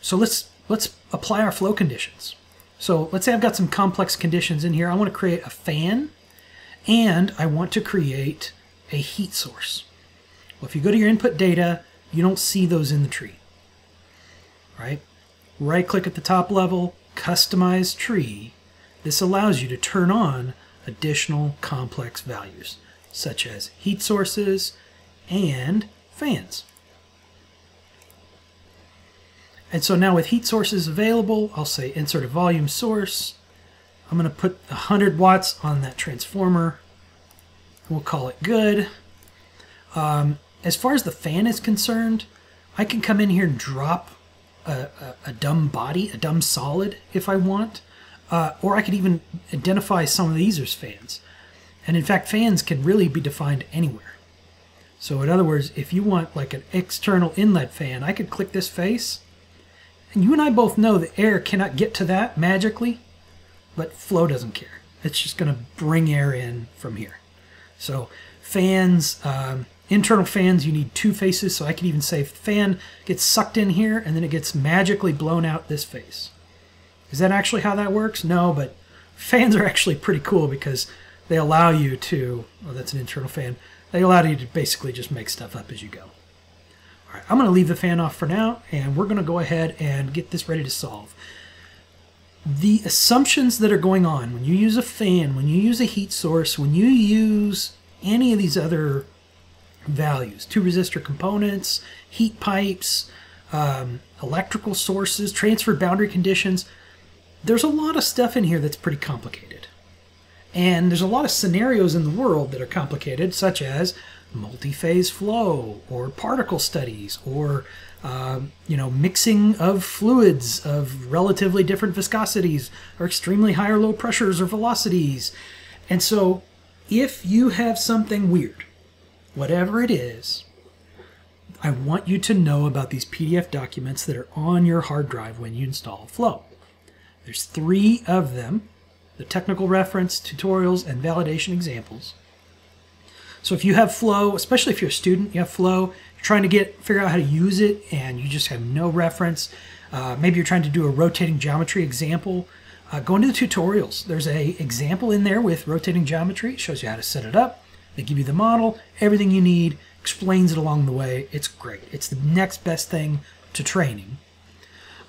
so let's let's apply our flow conditions. So let's say I've got some complex conditions in here. I want to create a fan and I want to create a heat source. Well, if you go to your input data, you don't see those in the tree, right? Right click at the top level, customize tree. This allows you to turn on additional complex values, such as heat sources and fans. And so now with heat sources available, I'll say insert a volume source. I'm going to put 100 watts on that transformer. We'll call it good. Um, as far as the fan is concerned, I can come in here and drop a, a, a dumb body, a dumb solid if I want. Uh, or I could even identify some of these as fans. And in fact, fans can really be defined anywhere. So in other words, if you want like an external inlet fan, I could click this face and you and I both know that air cannot get to that magically, but flow doesn't care. It's just going to bring air in from here. So fans, um, internal fans, you need two faces. So I can even say fan gets sucked in here and then it gets magically blown out this face. Is that actually how that works? No, but fans are actually pretty cool because they allow you to, oh, that's an internal fan. They allow you to basically just make stuff up as you go. All right, I'm going to leave the fan off for now, and we're going to go ahead and get this ready to solve. The assumptions that are going on when you use a fan, when you use a heat source, when you use any of these other values, two resistor components, heat pipes, um, electrical sources, transfer boundary conditions, there's a lot of stuff in here that's pretty complicated. And there's a lot of scenarios in the world that are complicated, such as multi-phase flow or particle studies or um, you know mixing of fluids of relatively different viscosities or extremely high or low pressures or velocities. And so if you have something weird whatever it is i want you to know about these pdf documents that are on your hard drive when you install flow. There's three of them the technical reference tutorials and validation examples so if you have flow, especially if you're a student, you have flow, you're trying to get figure out how to use it, and you just have no reference. Uh, maybe you're trying to do a rotating geometry example. Uh, go into the tutorials. There's a example in there with rotating geometry. It shows you how to set it up. They give you the model, everything you need, explains it along the way. It's great. It's the next best thing to training.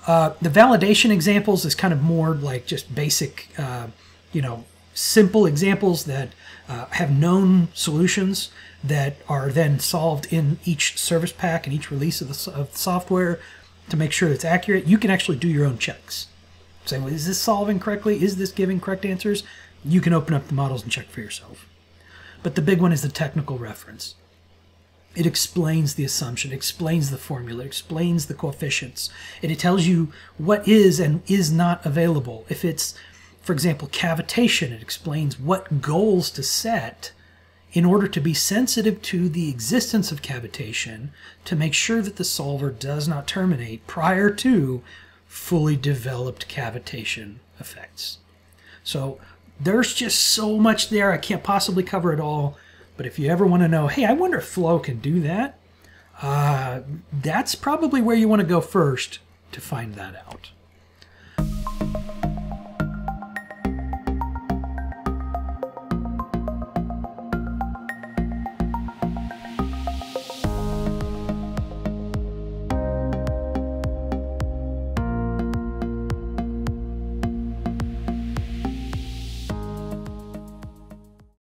Uh, the validation examples is kind of more like just basic, uh, you know, simple examples that uh, have known solutions that are then solved in each service pack and each release of the, of the software to make sure it's accurate. You can actually do your own checks. Say, well, is this solving correctly? Is this giving correct answers? You can open up the models and check for yourself. But the big one is the technical reference. It explains the assumption, explains the formula, explains the coefficients, and it tells you what is and is not available. If it's for example, cavitation, it explains what goals to set in order to be sensitive to the existence of cavitation to make sure that the solver does not terminate prior to fully developed cavitation effects. So there's just so much there. I can't possibly cover it all. But if you ever want to know, hey, I wonder if Flow can do that, uh, that's probably where you want to go first to find that out.